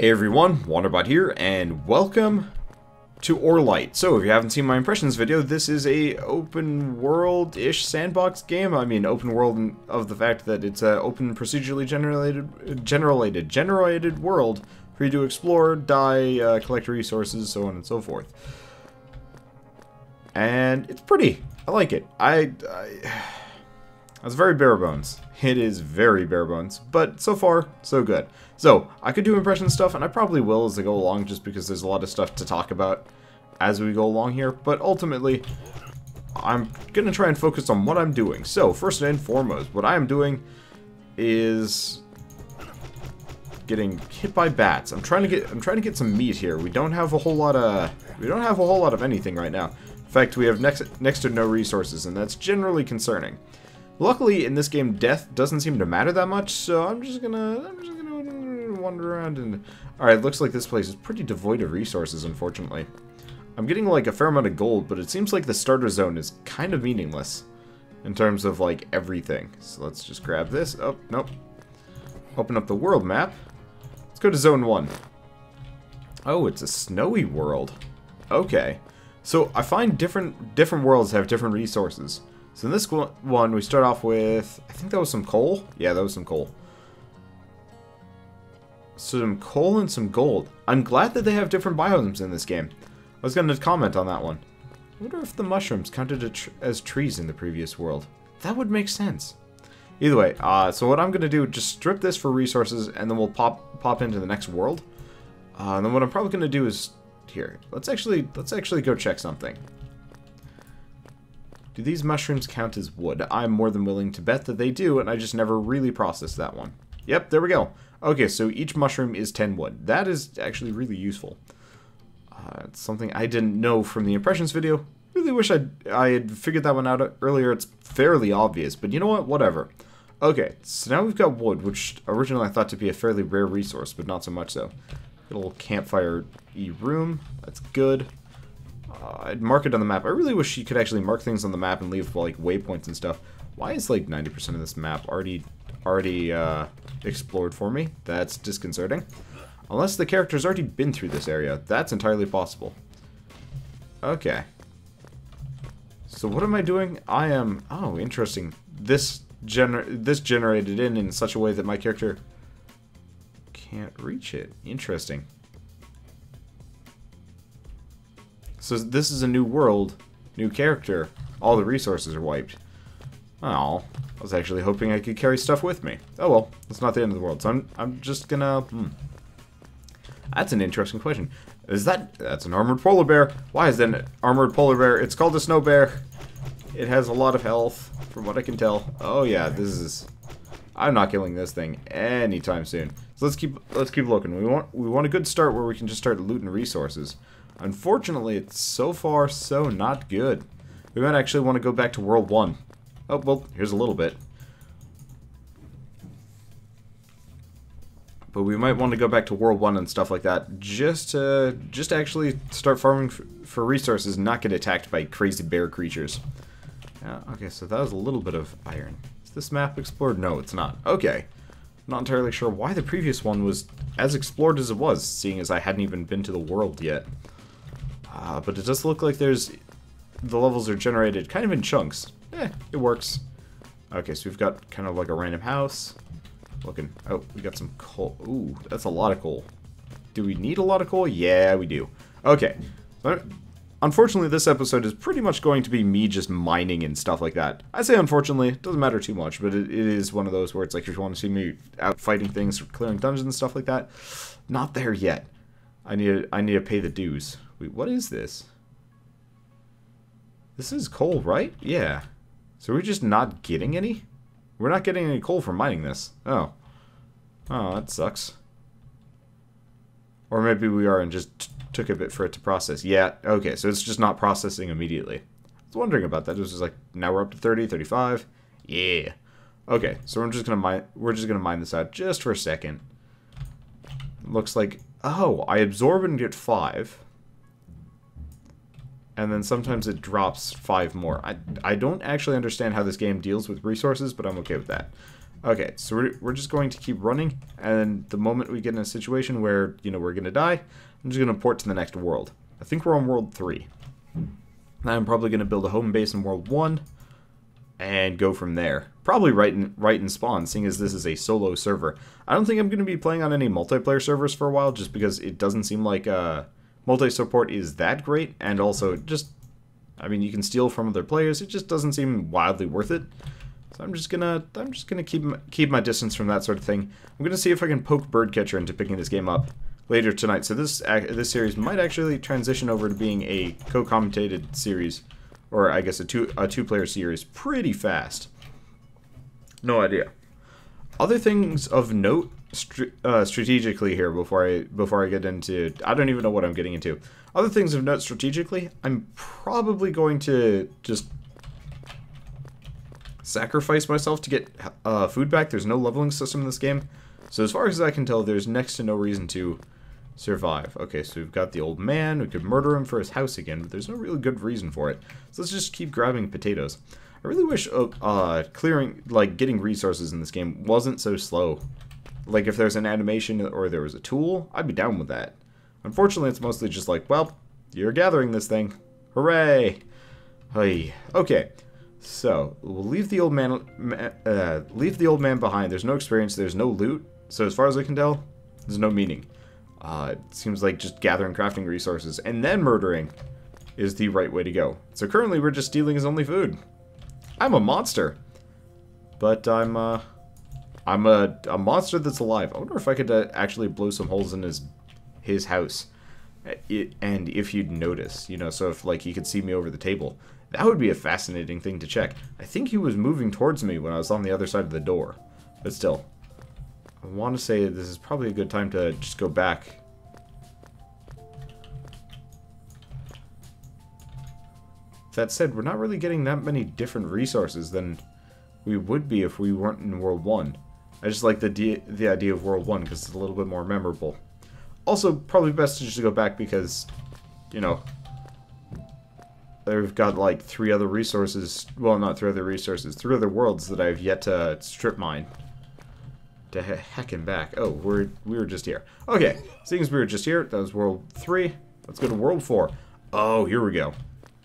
Hey everyone, Wanderbot here, and welcome to Orelight. So, if you haven't seen my impressions video, this is a open world-ish sandbox game. I mean, open world of the fact that it's an open procedurally generated, generated, generated world for you to explore, die, uh, collect resources, so on and so forth. And it's pretty. I like it. I, I it's very bare bones. It is very bare bones, but so far, so good. So, I could do impression stuff, and I probably will as I go along, just because there's a lot of stuff to talk about as we go along here, but ultimately, I'm to try and focus on what I'm doing. So, first and foremost, what I am doing is getting hit by bats. I'm trying to get I'm trying to get some meat here. We don't have a whole lot of we don't have a whole lot of anything right now. In fact, we have next next to no resources, and that's generally concerning. Luckily, in this game, death doesn't seem to matter that much, so I'm just gonna I'm just wander around and... Alright, looks like this place is pretty devoid of resources, unfortunately. I'm getting, like, a fair amount of gold, but it seems like the starter zone is kind of meaningless. In terms of, like, everything. So let's just grab this. Oh, nope. Open up the world map. Let's go to zone 1. Oh, it's a snowy world. Okay. So I find different different worlds have different resources. So in this one, we start off with, I think that was some coal? Yeah, that was some coal some coal and some gold. I'm glad that they have different biomes in this game. I was going to comment on that one. I wonder if the mushrooms counted as trees in the previous world. That would make sense. Either way, uh, so what I'm going to do, is just strip this for resources, and then we'll pop pop into the next world. Uh, and then what I'm probably going to do is, here, let's actually, let's actually go check something. Do these mushrooms count as wood? I'm more than willing to bet that they do, and I just never really processed that one. Yep, there we go. Okay, so each mushroom is 10 wood. That is actually really useful. Uh, it's something I didn't know from the impressions video. Really wish I'd, I had figured that one out earlier. It's fairly obvious, but you know what? Whatever. Okay, so now we've got wood, which originally I thought to be a fairly rare resource, but not so much so. Little campfire-y room. That's good. Uh, I'd mark it on the map. I really wish you could actually mark things on the map and leave, like, waypoints and stuff. Why is, like, 90% of this map already already uh, explored for me. That's disconcerting. Unless the character's already been through this area. That's entirely possible. Okay. So what am I doing? I am... Oh, interesting. This gener this generated in in such a way that my character can't reach it. Interesting. So this is a new world, new character. All the resources are wiped. Oh, I was actually hoping I could carry stuff with me. Oh well, that's not the end of the world, so I'm, I'm just gonna... Hmm. That's an interesting question. Is that... That's an armored polar bear. Why is that an armored polar bear? It's called a snow bear. It has a lot of health, from what I can tell. Oh yeah, this is... I'm not killing this thing anytime soon. So let's keep let's keep looking. We want we want a good start where we can just start looting resources. Unfortunately, it's so far so not good. We might actually want to go back to World 1. Oh, well, here's a little bit. But we might want to go back to World 1 and stuff like that, just to, just to actually start farming for resources and not get attacked by crazy bear creatures. Yeah, okay, so that was a little bit of iron. Is this map explored? No, it's not. Okay. Not entirely sure why the previous one was as explored as it was, seeing as I hadn't even been to the world yet. Uh, but it does look like there's... The levels are generated kind of in chunks. Eh, it works. Okay, so we've got kind of like a random house. Looking. Oh, we got some coal. Ooh, that's a lot of coal. Do we need a lot of coal? Yeah, we do. Okay. Unfortunately, this episode is pretty much going to be me just mining and stuff like that. I say unfortunately, it doesn't matter too much, but it, it is one of those where it's like if you want to see me out fighting things, clearing dungeons and stuff like that, not there yet. I need to, I need to pay the dues. Wait, what is this? This is coal, right? Yeah. So we're just not getting any? We're not getting any coal from mining this. Oh. Oh, that sucks. Or maybe we are and just took a bit for it to process. Yeah, okay, so it's just not processing immediately. I was wondering about that. It was just like, now we're up to 30, 35. Yeah. Okay, so we're just gonna mine we're just gonna mine this out just for a second. Looks like oh, I absorb and get five and then sometimes it drops five more. I, I don't actually understand how this game deals with resources, but I'm okay with that. Okay, so we're, we're just going to keep running, and the moment we get in a situation where, you know, we're going to die, I'm just going to port to the next world. I think we're on World 3. I'm probably going to build a home base in World 1, and go from there. Probably right in, right in spawn, seeing as this is a solo server. I don't think I'm going to be playing on any multiplayer servers for a while, just because it doesn't seem like uh, multi-support is that great, and also just, I mean, you can steal from other players, it just doesn't seem wildly worth it. So I'm just gonna, I'm just gonna keep keep my distance from that sort of thing. I'm gonna see if I can poke Birdcatcher into picking this game up later tonight. So this this series might actually transition over to being a co-commentated series or I guess a two a two player series pretty fast. No idea. Other things of note uh, strategically here before I before I get into I don't even know what I'm getting into. Other things of note strategically, I'm probably going to just sacrifice myself to get uh, food back. There's no leveling system in this game, so as far as I can tell, there's next to no reason to survive. Okay, so we've got the old man. We could murder him for his house again, but there's no really good reason for it. So let's just keep grabbing potatoes. I really wish uh, uh, clearing, like, getting resources in this game wasn't so slow. Like, if there's an animation or there was a tool, I'd be down with that. Unfortunately, it's mostly just like, well, you're gathering this thing. Hooray! Hey. Okay, so we'll leave the old man, uh, leave the old man behind. There's no experience. There's no loot. So as far as I can tell, there's no meaning. Uh, it seems like just gathering crafting resources and then murdering is the right way to go. So currently we're just stealing his only food. I'm a monster. But I'm, uh, I'm a, a monster that's alive. I wonder if I could uh, actually blow some holes in his, his house. It, and if you'd notice, you know, so if, like, he could see me over the table. That would be a fascinating thing to check. I think he was moving towards me when I was on the other side of the door. But still, I want to say this is probably a good time to just go back. That said, we're not really getting that many different resources than we would be if we weren't in World 1. I just like the, the idea of World 1 because it's a little bit more memorable. Also, probably best to just go back because, you know, they've got like three other resources, well, not three other resources, three other worlds that I've yet to strip mine to he heckin' back. Oh, we're we were just here. Okay, seeing as we were just here, that was World 3. Let's go to World 4. Oh, here we go.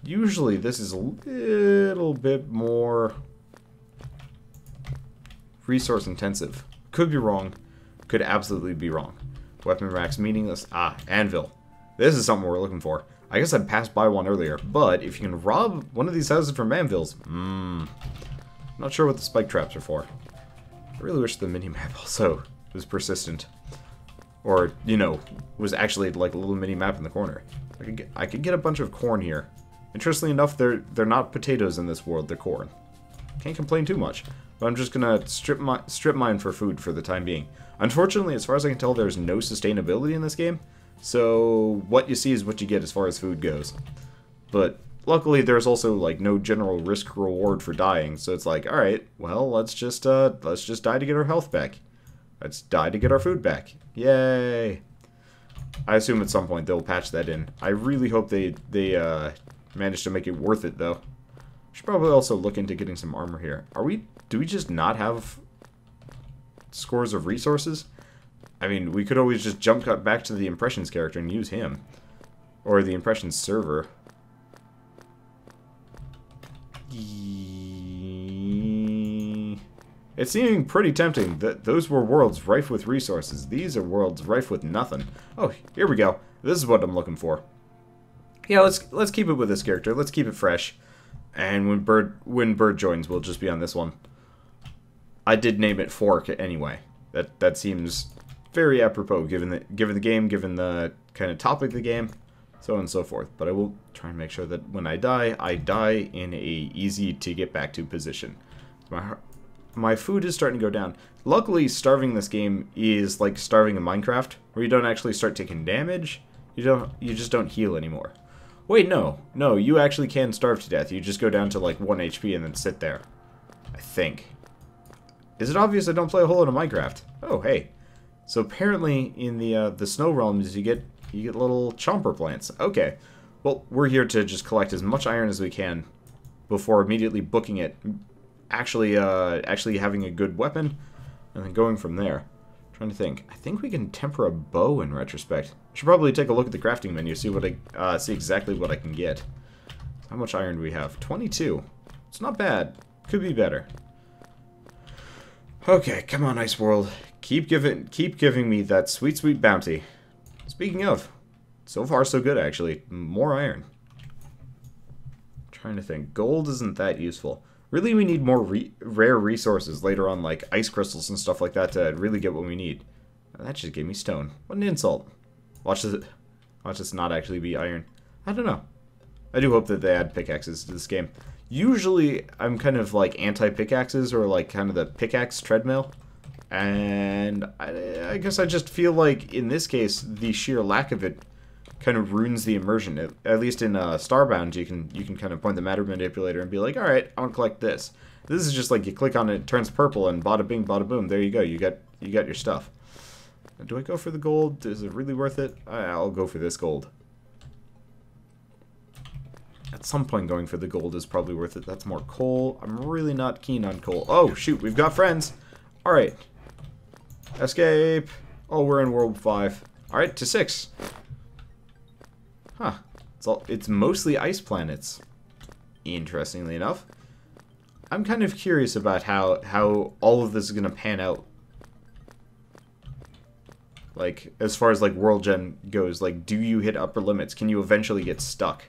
Usually this is a little bit more resource intensive. Could be wrong. Could absolutely be wrong. Weapon racks meaningless. Ah, anvil. This is something we're looking for. I guess I passed by one earlier, but if you can rob one of these houses from anvils, mmm. Not sure what the spike traps are for. I really wish the minimap also was persistent. Or, you know, was actually like a little mini-map in the corner. I could, get, I could get a bunch of corn here. Interestingly enough, they're, they're not potatoes in this world, they're corn. Can't complain too much. But I'm just gonna strip, my, strip mine for food for the time being. Unfortunately, as far as I can tell, there's no sustainability in this game. So what you see is what you get as far as food goes. But luckily there's also like no general risk reward for dying so it's like all right well let's just uh let's just die to get our health back let's die to get our food back yay i assume at some point they'll patch that in i really hope they they uh manage to make it worth it though should probably also look into getting some armor here are we do we just not have scores of resources i mean we could always just jump cut back to the impressions character and use him or the impressions server It's seeming pretty tempting that those were worlds rife with resources. These are worlds rife with nothing. Oh, here we go. This is what I'm looking for. Yeah, let's let's keep it with this character. Let's keep it fresh. And when Bird when Bird joins, we'll just be on this one. I did name it Fork anyway. That that seems very apropos given the given the game, given the kind of topic of the game, so on and so forth. But I will try and make sure that when I die, I die in a easy to get back to position. My my food is starting to go down. Luckily, starving this game is like starving in Minecraft, where you don't actually start taking damage. You don't. You just don't heal anymore. Wait, no, no. You actually can starve to death. You just go down to like one HP and then sit there. I think. Is it obvious I don't play a whole lot of Minecraft? Oh, hey. So apparently, in the uh, the snow realms, you get you get little chomper plants. Okay. Well, we're here to just collect as much iron as we can before immediately booking it actually uh, actually having a good weapon, and then going from there. I'm trying to think. I think we can temper a bow in retrospect. I should probably take a look at the crafting menu, see what I uh, see exactly what I can get. How much iron do we have? 22. It's not bad. Could be better. Okay, come on, Ice World. Keep giving keep giving me that sweet, sweet bounty. Speaking of, so far so good actually. More iron. trying to think. Gold isn't that useful. Really, we need more re rare resources later on, like ice crystals and stuff like that, to really get what we need. That just gave me stone. What an insult. Watch this. Watch this not actually be iron. I don't know. I do hope that they add pickaxes to this game. Usually, I'm kind of like anti-pickaxes or like kind of the pickaxe treadmill. And I, I, guess I just feel like in this case, the sheer lack of it kind of ruins the immersion. At, at least in uh, Starbound, you can you can kind of point the matter manipulator and be like, all right, I want to collect this. This is just like you click on it, it turns purple, and bada bing, bada boom. There you go. You got you got your stuff. Do I go for the gold? Is it really worth it? I'll go for this gold. At some point going for the gold is probably worth it. That's more coal. I'm really not keen on coal. Oh, shoot, we've got friends. Alright. Escape. Oh, we're in World 5. Alright, to 6. Huh. It's, all, it's mostly ice planets. Interestingly enough. I'm kind of curious about how, how all of this is going to pan out. Like, as far as, like, World Gen goes, like, do you hit upper limits? Can you eventually get stuck?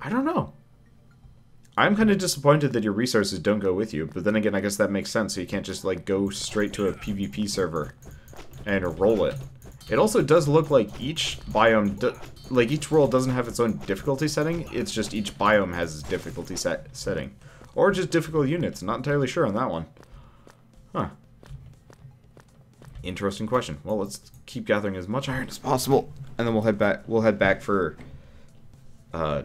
I don't know. I'm kind of disappointed that your resources don't go with you, but then again, I guess that makes sense, so you can't just, like, go straight to a PvP server and roll it. It also does look like each biome, like, each world doesn't have its own difficulty setting, it's just each biome has its difficulty set setting. Or just difficult units, not entirely sure on that one. Huh. Interesting question. Well, let's keep gathering as much iron as possible, and then we'll head back, we'll head back for, uh,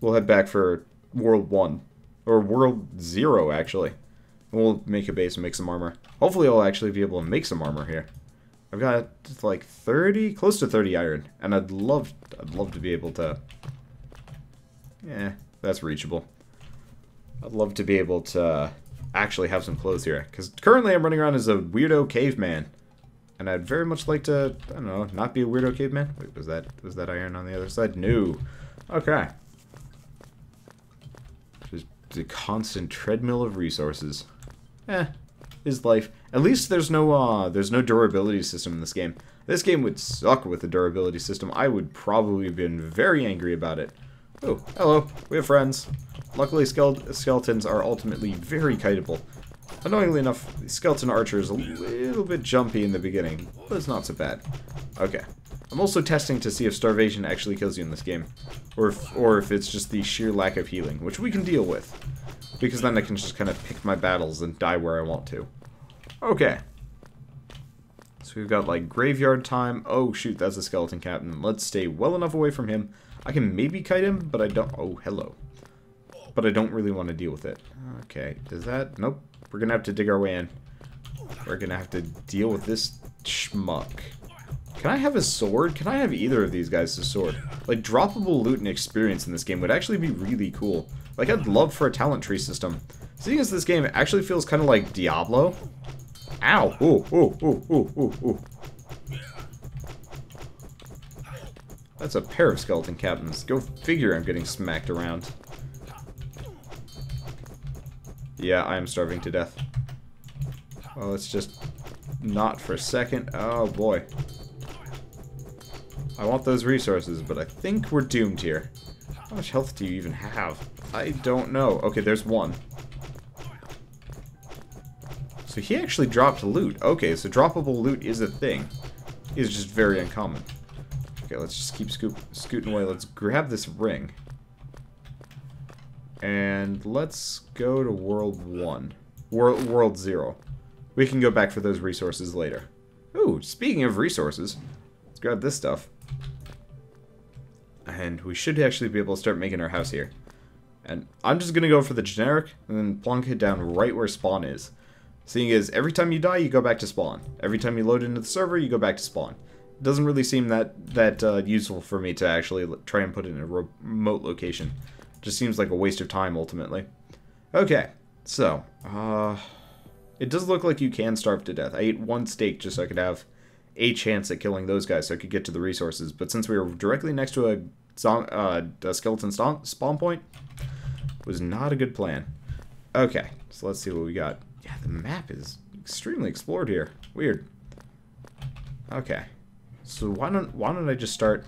we'll head back for World 1. Or World 0, actually. We'll make a base and make some armor. Hopefully I'll actually be able to make some armor here. I've got like 30, close to 30 iron, and I'd love, I'd love to be able to. Yeah, that's reachable. I'd love to be able to actually have some clothes here, because currently I'm running around as a weirdo caveman, and I'd very much like to, I don't know, not be a weirdo caveman. Wait, was that was that iron on the other side? No. Okay Just the constant treadmill of resources. Eh, is life. At least there's no uh there's no durability system in this game. This game would suck with the durability system. I would probably have been very angry about it. Oh, hello. We have friends. Luckily, skeletons are ultimately very kiteable. Annoyingly enough, skeleton archer is a little bit jumpy in the beginning, but it's not so bad. Okay. I'm also testing to see if starvation actually kills you in this game, or if, or if it's just the sheer lack of healing, which we can deal with, because then I can just kind of pick my battles and die where I want to. Okay. So we've got, like, graveyard time. Oh, shoot, that's a skeleton captain. Let's stay well enough away from him. I can maybe kite him, but I don't... Oh, hello. But I don't really want to deal with it. Okay, does that... Nope. We're gonna have to dig our way in. We're gonna have to deal with this schmuck. Can I have a sword? Can I have either of these guys' a sword? Like, droppable loot and experience in this game would actually be really cool. Like, I'd love for a talent tree system. Seeing as this game actually feels kind of like Diablo. Ow! Ooh, ooh, ooh, ooh, ooh, ooh. That's a pair of skeleton captains. Go figure I'm getting smacked around. Yeah, I am starving to death. Well, let's just not for a second. Oh, boy. I want those resources, but I think we're doomed here. How much health do you even have? I don't know. Okay, there's one. So he actually dropped loot. Okay, so droppable loot is a thing. It's just very uncommon. Okay, let's just keep scoop scooting away. Let's grab this ring. And let's go to World 1. World, World 0. We can go back for those resources later. Ooh, speaking of resources, let's grab this stuff and we should actually be able to start making our house here. And I'm just going to go for the generic, and then plunk it down right where spawn is. Seeing as every time you die, you go back to spawn. Every time you load into the server, you go back to spawn. It doesn't really seem that, that uh, useful for me to actually try and put it in a remote location. It just seems like a waste of time, ultimately. Okay, So, uh, it does look like you can starve to death. I ate one steak just so I could have a chance at killing those guys so I could get to the resources. But since we were directly next to a, uh, a skeleton spawn point, was not a good plan. Okay, so let's see what we got. Yeah, the map is extremely explored here. Weird. Okay. So why don't why don't I just start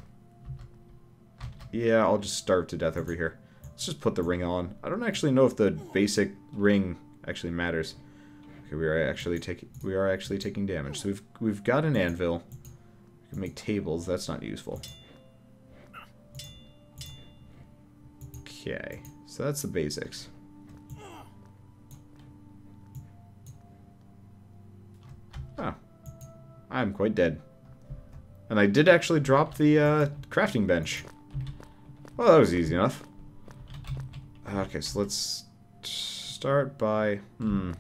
Yeah, I'll just starve to death over here. Let's just put the ring on. I don't actually know if the basic ring actually matters. Okay, we are actually taking we are actually taking damage. So we've we've got an anvil. We can make tables. That's not useful. Okay, so that's the basics. Oh, I'm quite dead. And I did actually drop the uh, crafting bench. Well, that was easy enough. Okay, so let's start by... Hmm.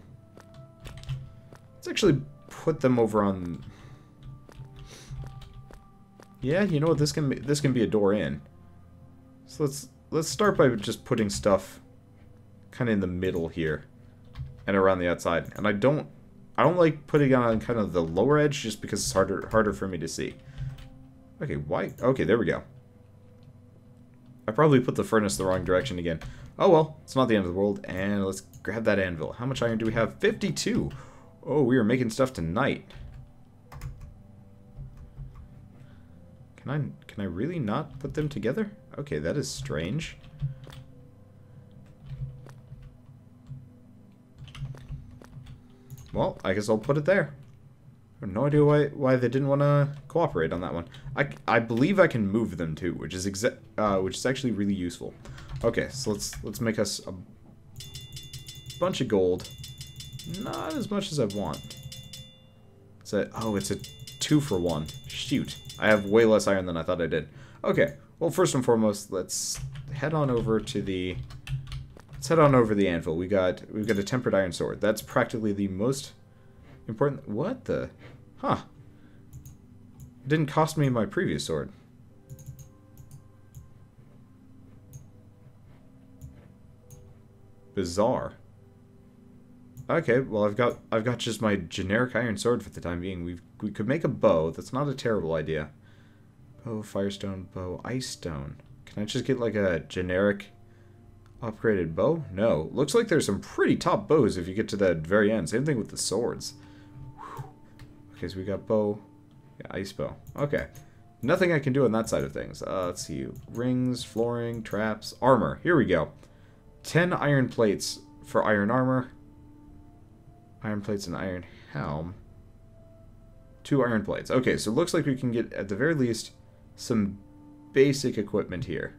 Let's actually put them over on... Yeah, you know what? This can be, this can be a door in. So let's let's start by just putting stuff kind of in the middle here and around the outside. And I don't I don't like putting it on kind of the lower edge just because it's harder harder for me to see. Okay, why? Okay, there we go. I probably put the furnace the wrong direction again. Oh well, it's not the end of the world. And let's grab that anvil. How much iron do we have? 52! Oh, we are making stuff tonight. Can I, can I really not put them together? Okay, that is strange. Well, I guess I'll put it there. I have no idea why why they didn't want to cooperate on that one. I, I believe I can move them too, which is exa uh, which is actually really useful. Okay, so let's let's make us a bunch of gold. Not as much as I want. It's a, oh, it's a two for one. Shoot, I have way less iron than I thought I did. Okay, well first and foremost, let's head on over to the let's head on over the anvil. We got we've got a tempered iron sword. That's practically the most Important. What the? Huh. It didn't cost me my previous sword. Bizarre. Okay, well I've got I've got just my generic iron sword for the time being. We we could make a bow. That's not a terrible idea. Bow, firestone, bow, ice stone. Can I just get like a generic upgraded bow? No. Looks like there's some pretty top bows if you get to that very end. Same thing with the swords. Okay, so we got bow. Yeah, ice bow. Okay. Nothing I can do on that side of things. Uh, let's see. Rings, flooring, traps, armor. Here we go. 10 iron plates for iron armor. Iron plates and iron helm. Two iron plates. Okay, so it looks like we can get, at the very least, some basic equipment here.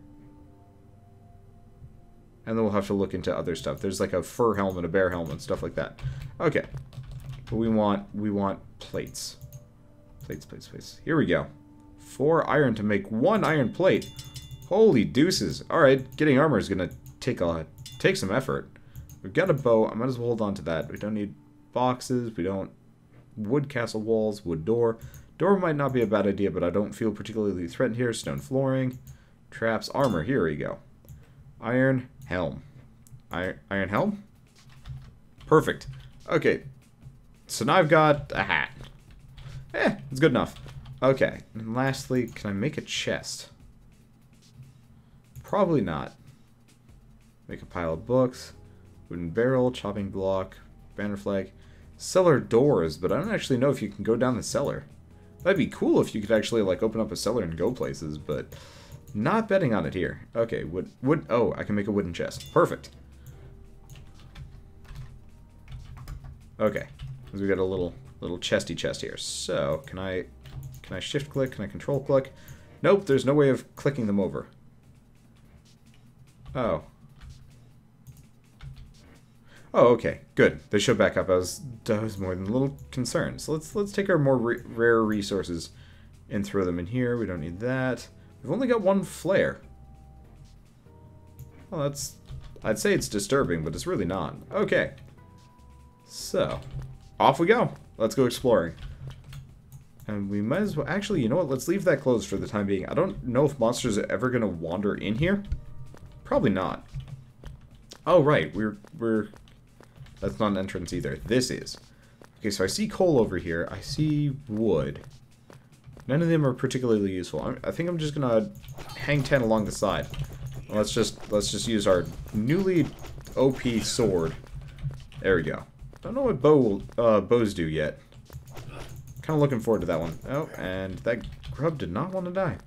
And then we'll have to look into other stuff. There's like a fur helmet, a bear helmet, stuff like that. Okay. But we want we want plates. Plates, plates, plates. Here we go. Four iron to make one iron plate. Holy deuces. Alright, getting armor is gonna take a take some effort. We've got a bow. I might as well hold on to that. We don't need boxes. We don't wood castle walls, wood door. Door might not be a bad idea, but I don't feel particularly threatened here. Stone flooring, traps, armor. Here we go. Iron helm. Iron, helm? Perfect. Okay, so now I've got a hat. Eh, it's good enough. Okay, and lastly, can I make a chest? Probably not. Make a pile of books, wooden barrel, chopping block, banner flag, cellar doors, but I don't actually know if you can go down the cellar. That'd be cool if you could actually like open up a cellar and go places, but not betting on it here. Okay, wood, wood, oh, I can make a wooden chest. Perfect. Okay, we got a little little chesty chest here. So, can I can I shift click? Can I control click? Nope, there's no way of clicking them over. Oh. Oh, okay, good. They show back up. I was, I was more than a little concerned. So let's let's take our more rare resources and throw them in here. We don't need that. We've only got one flare. Well, that's... I'd say it's disturbing, but it's really not. Okay. So, off we go. Let's go exploring. And we might as well... Actually, you know what? Let's leave that closed for the time being. I don't know if monsters are ever going to wander in here. Probably not. Oh, right. We're... we're That's not an entrance either. This is. Okay, so I see coal over here. I see wood. None of them are particularly useful. I'm, I think I'm just gonna hang 10 along the side. Let's just let's just use our newly OP sword. There we go. Don't know what bow uh, bows do yet. Kind of looking forward to that one. Oh, and that grub did not want to die.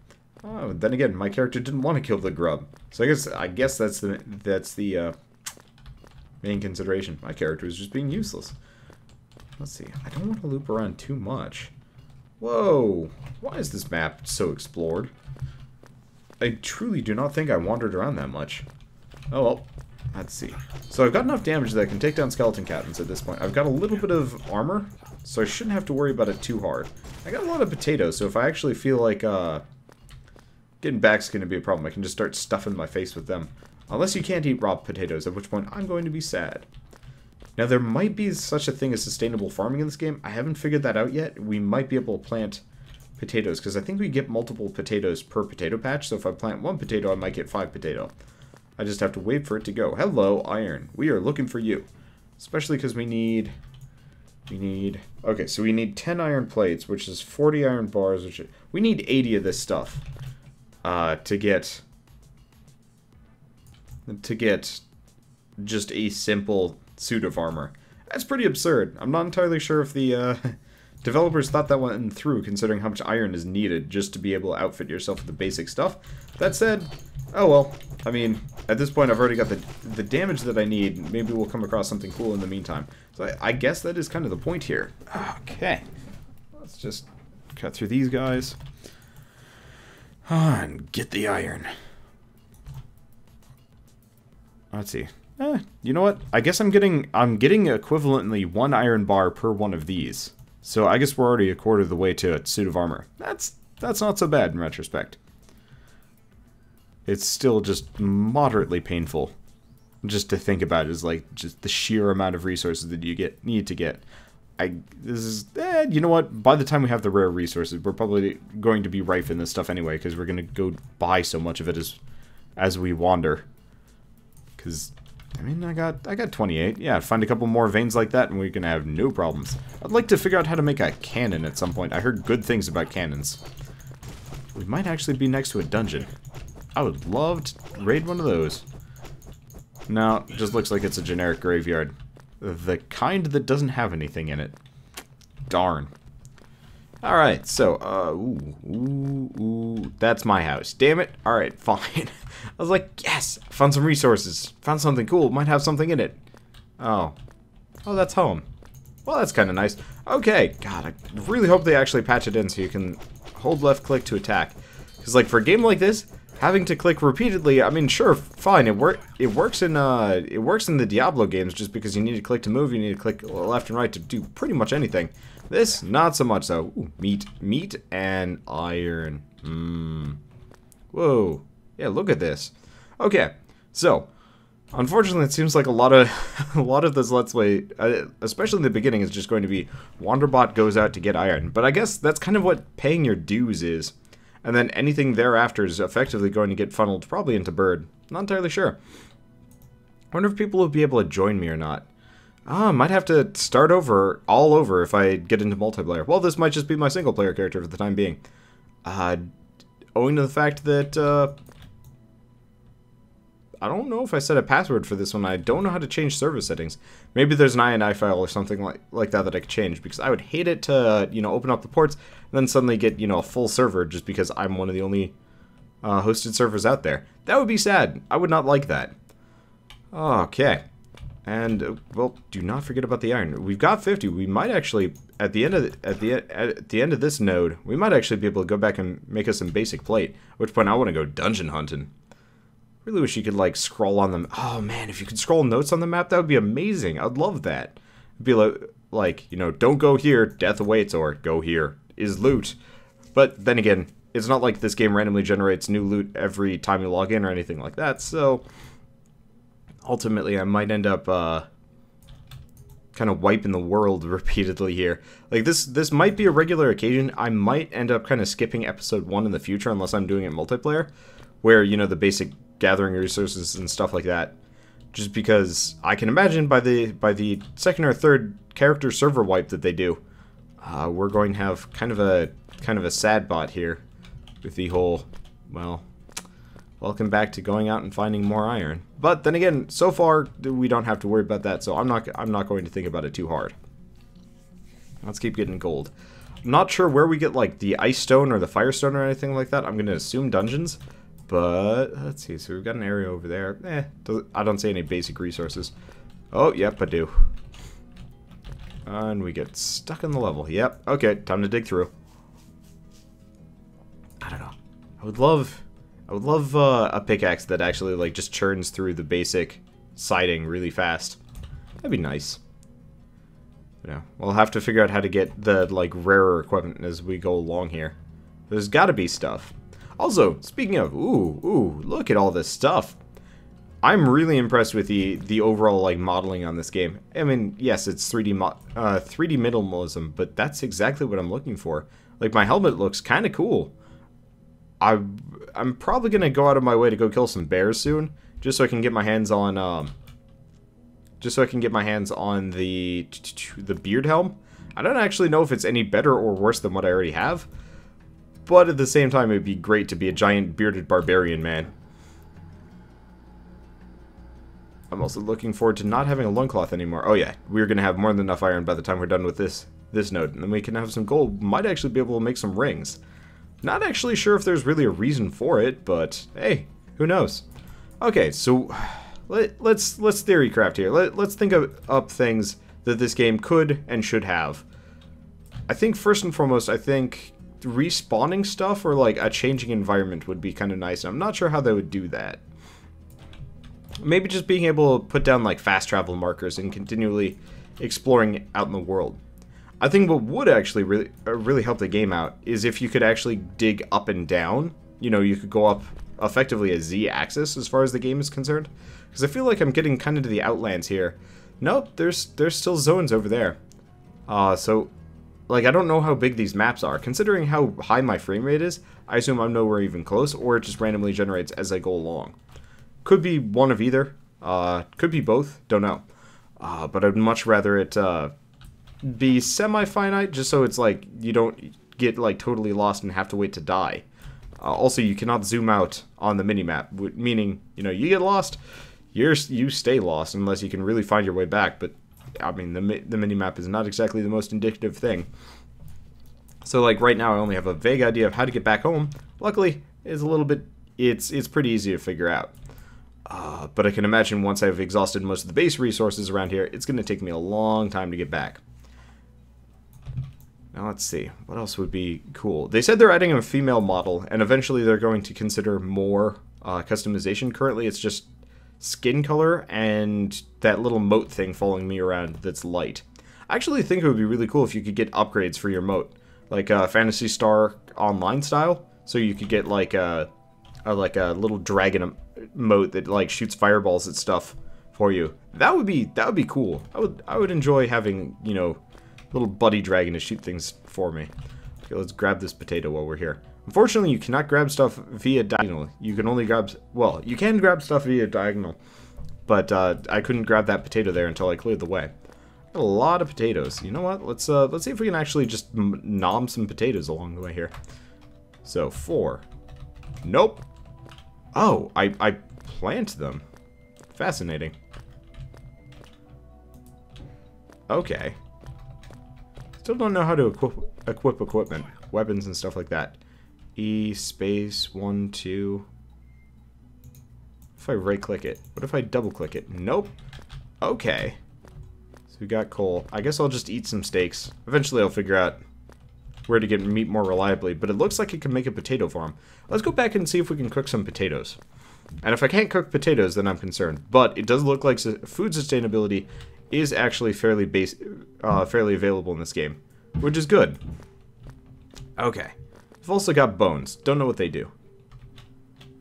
Oh, then again, my character didn't want to kill the grub. So I guess I guess that's the that's the uh, main consideration. My character is just being useless. Let's see. I don't want to loop around too much. Whoa! Why is this map so explored? I truly do not think I wandered around that much. Oh well. Let's see. So I've got enough damage that I can take down skeleton captains at this point. I've got a little bit of armor, so I shouldn't have to worry about it too hard. I got a lot of potatoes, so if I actually feel like uh, getting back's going to be a problem, I can just start stuffing my face with them. Unless you can't eat raw potatoes, at which point I'm going to be sad. Now, there might be such a thing as sustainable farming in this game. I haven't figured that out yet. We might be able to plant potatoes, because I think we get multiple potatoes per potato patch, so if I plant one potato, I might get five potato. I just have to wait for it to go. Hello, iron. We are looking for you. Especially because we need... We need... Okay, so we need 10 iron plates, which is 40 iron bars, which... We need 80 of this stuff. Uh, to get... To get just a simple suit of armor. That's pretty absurd. I'm not entirely sure if the uh, developers thought that went through, considering how much iron is needed just to be able to outfit yourself with the basic stuff. That said, oh well. I mean, at this point I've already got the, the damage that I need. Maybe we'll come across something cool in the meantime. So I, I guess that is kind of the point here. Okay. Let's just cut through these guys. and get the iron. Let's see. Eh, you know what? I guess I'm getting I'm getting equivalently one iron bar per one of these. So I guess we're already a quarter of the way to a suit of armor. That's that's not so bad in retrospect. It's still just moderately painful. Just to think about is like just the sheer amount of resources that you get need to get. I this is eh, you know what? By the time we have the rare resources, we're probably going to be rife in this stuff anyway because we're gonna go buy so much of it as as we wander. Because I mean, I got I got 28. Yeah, find a couple more veins like that and we can have no problems. I'd like to figure out how to make a cannon at some point. I heard good things about cannons. We might actually be next to a dungeon. I would love to raid one of those. No, just looks like it's a generic graveyard. The kind that doesn't have anything in it. Darn. Alright, so, uh, ooh, ooh, ooh, that's my house. Damn it. Alright, fine. I was like, yes, found some resources. Found something cool. Might have something in it. Oh. Oh, that's home. Well, that's kind of nice. Okay, God, I really hope they actually patch it in so you can hold left click to attack. Because, like, for a game like this, having to click repeatedly, I mean, sure, fine, it work it works in uh it works in the Diablo games just because you need to click to move, you need to click left and right to do pretty much anything. This, not so much so. Ooh, meat, meat and iron. Mmm. Whoa. Yeah, look at this. Okay, so unfortunately, it seems like a lot of a lot of this Let's Play, uh, especially in the beginning, is just going to be Wanderbot goes out to get iron. But I guess that's kind of what paying your dues is and then anything thereafter is effectively going to get funneled probably into Bird. Not entirely sure. I wonder if people will be able to join me or not. Ah, might have to start over, all over, if I get into multiplayer. Well, this might just be my single-player character for the time being. Uh, owing to the fact that, uh, I don't know if I set a password for this one. I don't know how to change service settings. Maybe there's an INI file or something like, like that that I could change, because I would hate it to, you know, open up the ports and then suddenly get, you know, a full server just because I'm one of the only uh, hosted servers out there. That would be sad. I would not like that. Okay. And, uh, well, do not forget about the iron. We've got 50. We might actually, at the end of the, at the at the end of this node, we might actually be able to go back and make us some basic plate. At which point I want to go dungeon hunting. Really wish you could, like, scroll on them. Oh, man, if you could scroll notes on the map, that would be amazing. I'd love that. It'd be like, like, you know, don't go here, death awaits, or go here, is loot. But then again, it's not like this game randomly generates new loot every time you log in or anything like that, so ultimately I might end up uh, kind of wiping the world repeatedly here. Like this this might be a regular occasion. I might end up kind of skipping episode 1 in the future unless I'm doing it multiplayer where, you know, the basic gathering resources and stuff like that just because I can imagine by the by the second or third character server wipe that they do, uh, we're going to have kind of a kind of a sad bot here with the whole, well, welcome back to going out and finding more iron. But then again, so far we don't have to worry about that, so I'm not I'm not going to think about it too hard. Let's keep getting gold. I'm not sure where we get like the ice stone or the firestone or anything like that. I'm going to assume dungeons. But, let's see, so we've got an area over there. Eh, I don't see any basic resources. Oh, yep, I do. And we get stuck in the level. Yep, okay, time to dig through. I don't know. I would love, I would love uh, a pickaxe that actually, like, just churns through the basic siding really fast. That'd be nice. Yeah, we'll have to figure out how to get the, like, rarer equipment as we go along here. There's gotta be stuff. Also, speaking of, ooh, ooh, look at all this stuff. I'm really impressed with the the overall like modeling on this game. I mean, yes, it's 3D uh, 3D minimalism, but that's exactly what I'm looking for. Like my helmet looks kind of cool. I I'm probably gonna go out of my way to go kill some bears soon, just so I can get my hands on um, just so I can get my hands on the the beard helm. I don't actually know if it's any better or worse than what I already have, but at the same time, it would be great to be a giant bearded barbarian man. I'm also looking forward to not having a loincloth anymore. Oh yeah, we're going to have more than enough iron by the time we're done with this this node. And then we can have some gold. Might actually be able to make some rings. Not actually sure if there's really a reason for it, but hey, who knows? Okay, so let, let's let's theory craft here. Let, let's think of, up things that this game could and should have. I think first and foremost, I think respawning stuff or like a changing environment would be kind of nice. I'm not sure how they would do that. Maybe just being able to put down like fast travel markers and continually exploring out in the world. I think what would actually really uh, really help the game out is if you could actually dig up and down. You know, you could go up effectively a z-axis as far as the game is concerned. Because I feel like I'm getting kind of to the outlands here. Nope, there's there's still zones over there. Uh, so like, I don't know how big these maps are. Considering how high my frame rate is, I assume I'm nowhere even close, or it just randomly generates as I go along. Could be one of either. Uh, could be both. Don't know. Uh, but I'd much rather it uh, be semi-finite, just so it's like you don't get like totally lost and have to wait to die. Uh, also, you cannot zoom out on the minimap, meaning you know you get lost, you're you stay lost unless you can really find your way back. But I mean, the, the mini-map is not exactly the most indicative thing. So, like, right now I only have a vague idea of how to get back home. Luckily, it's a little bit, it's, it's pretty easy to figure out. Uh, but I can imagine once I've exhausted most of the base resources around here, it's going to take me a long time to get back. Now let's see, what else would be cool? They said they're adding a female model, and eventually they're going to consider more uh, customization. Currently it's just skin color and that little mote thing following me around that's light. I actually think it would be really cool if you could get upgrades for your mote, like uh, a Phantasy Star Online style. So you could get like a, a like a little dragon um, mote that like shoots fireballs at stuff for you. That would be that would be cool. I would I would enjoy having you know little buddy dragon to shoot things for me. Okay, let's grab this potato while we're here. Unfortunately, you cannot grab stuff via diagonal. You can only grab... Well, you can grab stuff via diagonal. But uh, I couldn't grab that potato there until I cleared the way. A lot of potatoes. You know what? Let's uh, let's see if we can actually just nom some potatoes along the way here. So, four. Nope. Oh, I, I plant them. Fascinating. Okay. Still don't know how to equip, equip equipment, weapons and stuff like that. E space one two. If I right click it, what if I double click it? Nope. Okay. So we got coal. I guess I'll just eat some steaks. Eventually I'll figure out where to get meat more reliably, but it looks like it can make a potato farm. Let's go back and see if we can cook some potatoes. And if I can't cook potatoes, then I'm concerned. But it does look like food sustainability is actually fairly base, uh, fairly available in this game, which is good. Okay. I've also got bones. Don't know what they do.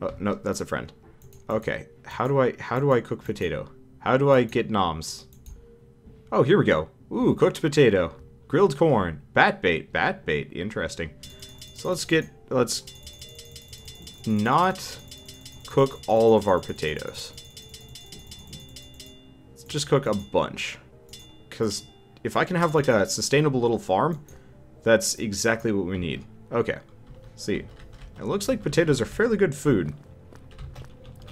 Oh, no, that's a friend. Okay, how do I how do I cook potato? How do I get noms? Oh, here we go. Ooh, cooked potato. Grilled corn. Bat bait. Bat bait. Interesting. So let's get let's not cook all of our potatoes. Just cook a bunch. Because if I can have like a sustainable little farm, that's exactly what we need. Okay. see. It looks like potatoes are fairly good food.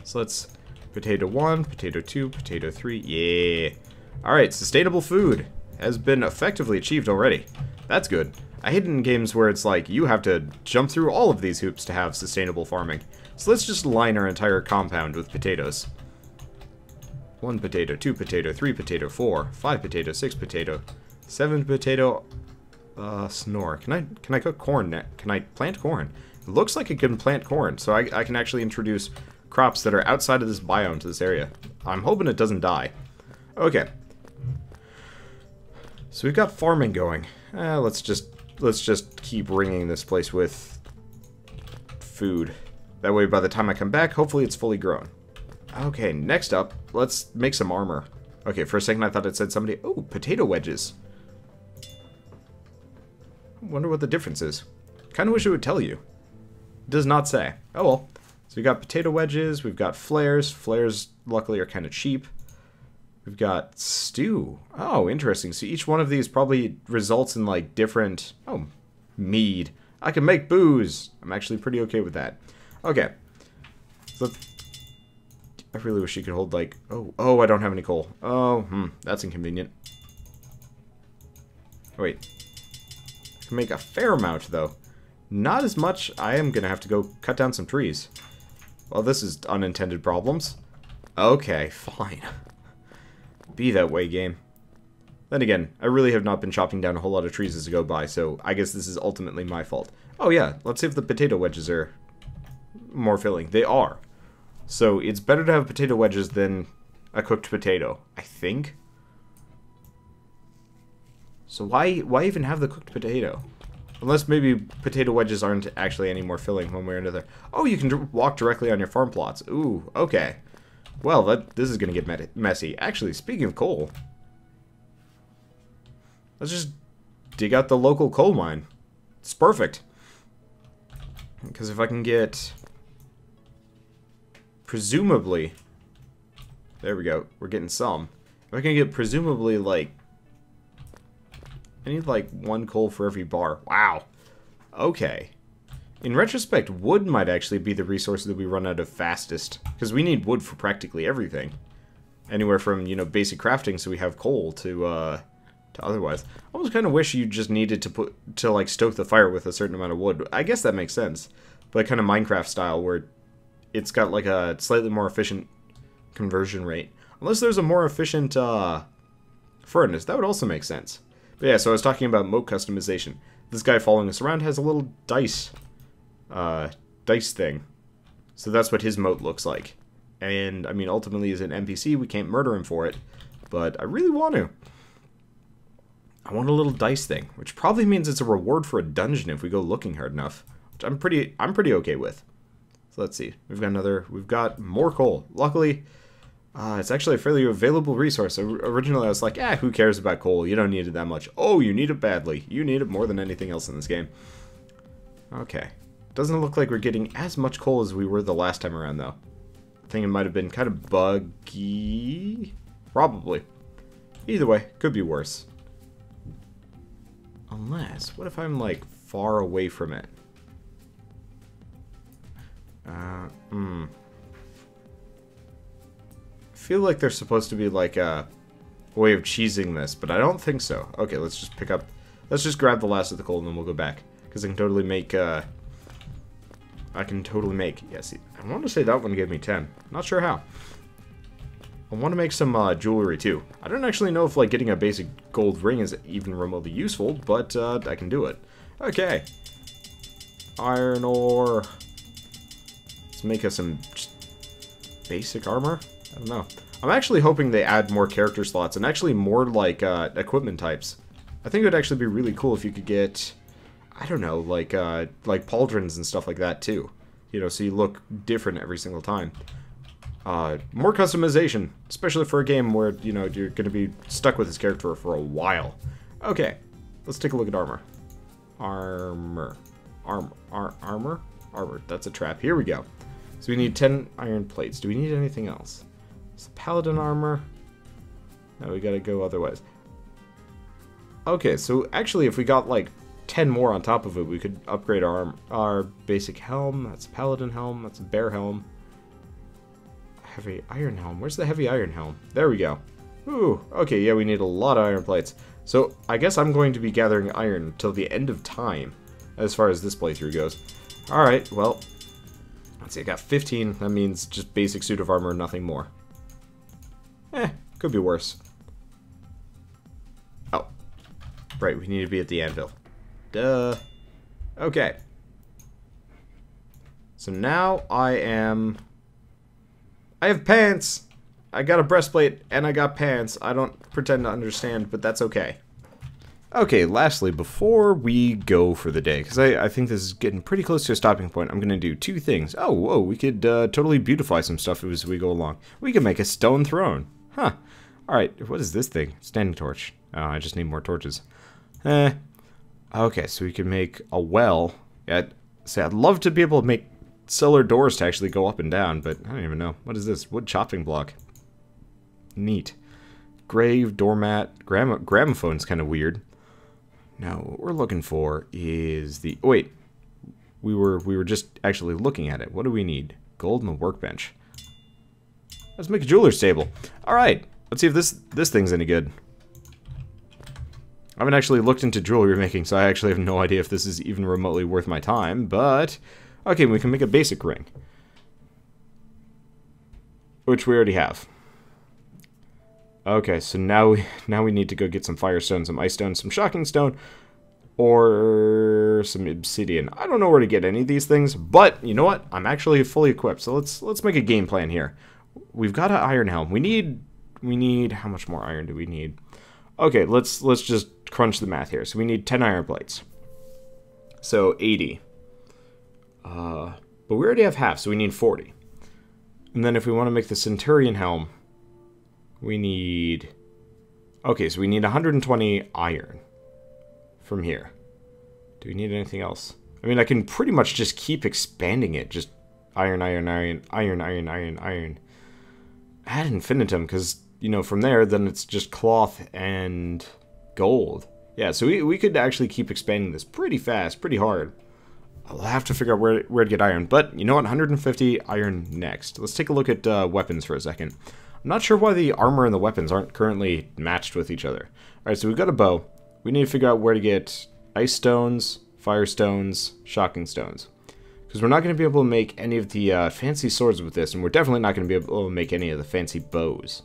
So let's... Potato 1, potato 2, potato 3. Yeah. Alright, sustainable food has been effectively achieved already. That's good. I hate in games where it's like, you have to jump through all of these hoops to have sustainable farming. So let's just line our entire compound with potatoes. One potato, two potato, three potato, four, five potato, six potato, seven potato, uh, snore. Can I, can I cook corn? Can I plant corn? It looks like it can plant corn, so I, I can actually introduce crops that are outside of this biome to this area. I'm hoping it doesn't die. Okay. So we've got farming going. Eh, let's just let's just keep ringing this place with food. That way by the time I come back, hopefully it's fully grown. Okay, next up, let's make some armor. Okay, for a second I thought it said somebody... Oh, potato wedges. wonder what the difference is. Kind of wish it would tell you. Does not say. Oh well. So we've got potato wedges, we've got flares. Flares, luckily, are kind of cheap. We've got stew. Oh, interesting. So each one of these probably results in, like, different... Oh, mead. I can make booze. I'm actually pretty okay with that. Okay. So I really wish you could hold, like... Oh, oh, I don't have any coal. Oh, hmm. That's inconvenient. Wait. I can make a fair amount, though. Not as much. I am going to have to go cut down some trees. Well, this is unintended problems. Okay, fine. Be that way, game. Then again, I really have not been chopping down a whole lot of trees as I go by, so I guess this is ultimately my fault. Oh yeah, let's see if the potato wedges are more filling. They are. So it's better to have potato wedges than a cooked potato, I think. So why why even have the cooked potato? Unless maybe potato wedges aren't actually any more filling one way or another. Oh, you can walk directly on your farm plots. Ooh, okay. Well, that this is going to get messy. Actually, speaking of coal, let's just dig out the local coal mine. It's perfect. Because if I can get... Presumably... There we go. We're getting some. I can get presumably, like... I need, like, one coal for every bar. Wow. Okay. In retrospect, wood might actually be the resource that we run out of fastest, because we need wood for practically everything. Anywhere from, you know, basic crafting so we have coal to, uh, to otherwise. I almost kind of wish you just needed to put, to, like, stoke the fire with a certain amount of wood. I guess that makes sense. But kind of Minecraft style, where it's got, like, a slightly more efficient conversion rate. Unless there's a more efficient, uh, furnace, that would also make sense. But yeah, so I was talking about mote customization. This guy following us around has a little dice uh, dice thing. So that's what his mote looks like. And, I mean, ultimately, as an NPC, we can't murder him for it. But I really want to. I want a little dice thing, which probably means it's a reward for a dungeon if we go looking hard enough. Which I'm pretty, I'm pretty okay with. Let's see. We've got another, we've got more coal. Luckily, uh, it's actually a fairly available resource. Originally, I was like, ah, who cares about coal? You don't need it that much. Oh, you need it badly. You need it more than anything else in this game. Okay. Doesn't look like we're getting as much coal as we were the last time around, though. I think it might have been kind of buggy. Probably. Either way, could be worse. Unless, what if I'm, like, far away from it? Uh, hmm. I feel like there's supposed to be, like, a way of cheesing this, but I don't think so. Okay, let's just pick up... Let's just grab the last of the coal and then we'll go back. Because I can totally make, uh, I can totally make. Yes, I want to say that one gave me 10. Not sure how. I want to make some uh, jewelry too. I don't actually know if like getting a basic gold ring is even remotely useful, but uh, I can do it. Okay. Iron ore. Make us some basic armor. I don't know. I'm actually hoping they add more character slots and actually more like uh, equipment types. I think it would actually be really cool if you could get I don't know, like uh, like pauldrons and stuff like that too. You know, so you look different every single time. Uh, more customization, especially for a game where you know you're going to be stuck with this character for a while. Okay, let's take a look at armor. Armor, armor, ar armor, armor. That's a trap. Here we go. So we need 10 iron plates. Do we need anything else? It's paladin armor. Now we gotta go otherwise. Okay, so actually if we got like 10 more on top of it, we could upgrade our our basic helm. That's a paladin helm. That's a bear helm. Heavy iron helm. Where's the heavy iron helm? There we go. Ooh, okay, yeah, we need a lot of iron plates. So I guess I'm going to be gathering iron till the end of time, as far as this playthrough goes. Alright, well, let's see, I got 15. That means just basic suit of armor, nothing more. Eh, could be worse. Oh, right, we need to be at the anvil. Duh. Okay. So now I am... I have pants! I got a breastplate and I got pants. I don't pretend to understand, but that's okay. Okay, lastly, before we go for the day, because I, I think this is getting pretty close to a stopping point, I'm going to do two things. Oh, whoa, we could uh, totally beautify some stuff as we go along. We could make a stone throne. Huh. Alright, what is this thing? Standing torch. Oh, I just need more torches. Eh. Okay, so we can make a well. Yeah, say, I'd love to be able to make cellar doors to actually go up and down, but I don't even know. What is this? Wood chopping block. Neat. Grave, doormat, gram gramophone's kind of weird. Now, what we're looking for is the... Oh, wait. We were, we were just actually looking at it. What do we need? Gold and a workbench. Let's make a jeweler's table. Alright. Let's see if this, this thing's any good. I haven't actually looked into jewelry making, so I actually have no idea if this is even remotely worth my time, but... Okay, we can make a basic ring. Which we already have. Okay, so now we now we need to go get some firestone, some ice stone, some shocking stone, or some obsidian. I don't know where to get any of these things, but you know what? I'm actually fully equipped. So let's let's make a game plan here. We've got an iron helm. We need we need how much more iron do we need? Okay, let's let's just crunch the math here. So we need 10 iron plates. So 80. Uh, but we already have half, so we need 40. And then if we want to make the Centurion helm, we need... Okay, so we need 120 iron from here. Do we need anything else? I mean, I can pretty much just keep expanding it. Just iron, iron, iron, iron, iron, iron, iron. Ad infinitum, because, you know, from there, then it's just cloth and gold. Yeah, so we, we could actually keep expanding this pretty fast, pretty hard. I'll have to figure out where, where to get iron. But, you know what, 150 iron next. Let's take a look at uh, weapons for a second. I'm not sure why the armor and the weapons aren't currently matched with each other. Alright, so we've got a bow. We need to figure out where to get ice stones, fire stones, shocking stones. Because we're not going to be able to make any of the uh, fancy swords with this, and we're definitely not going to be able to make any of the fancy bows.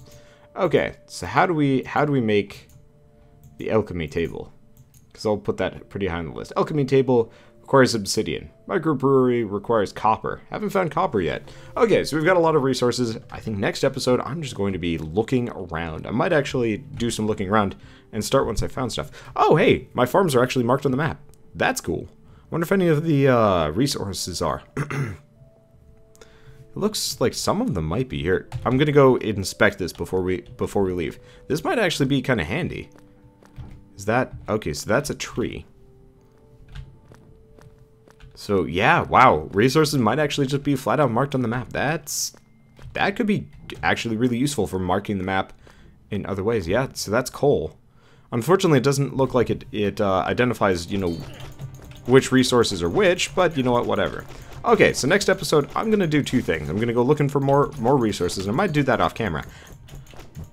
Okay, so how do we how do we make the alchemy table? Because I'll put that pretty high on the list. Alchemy table, requires obsidian. Microbrewery requires copper. Haven't found copper yet. Okay, so we've got a lot of resources. I think next episode I'm just going to be looking around. I might actually do some looking around and start once I found stuff. Oh, hey, my farms are actually marked on the map. That's cool. wonder if any of the uh, resources are. it looks like some of them might be here. I'm gonna go inspect this before we before we leave. This might actually be kind of handy. Is that okay? So that's a tree. So yeah, wow, resources might actually just be flat out marked on the map. That's that could be actually really useful for marking the map in other ways. Yeah, so that's coal. Unfortunately, it doesn't look like it it uh, identifies you know which resources are which, but you know what, whatever. Okay, so next episode, I'm gonna do two things. I'm gonna go looking for more more resources, and I might do that off camera.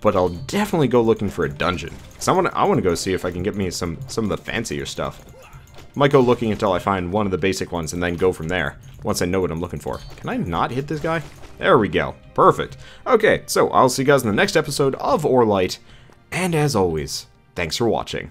But I'll definitely go looking for a dungeon. Cause I want I want to go see if I can get me some some of the fancier stuff. Might go looking until I find one of the basic ones and then go from there, once I know what I'm looking for. Can I not hit this guy? There we go. Perfect. Okay, so I'll see you guys in the next episode of Orelight, and as always, thanks for watching.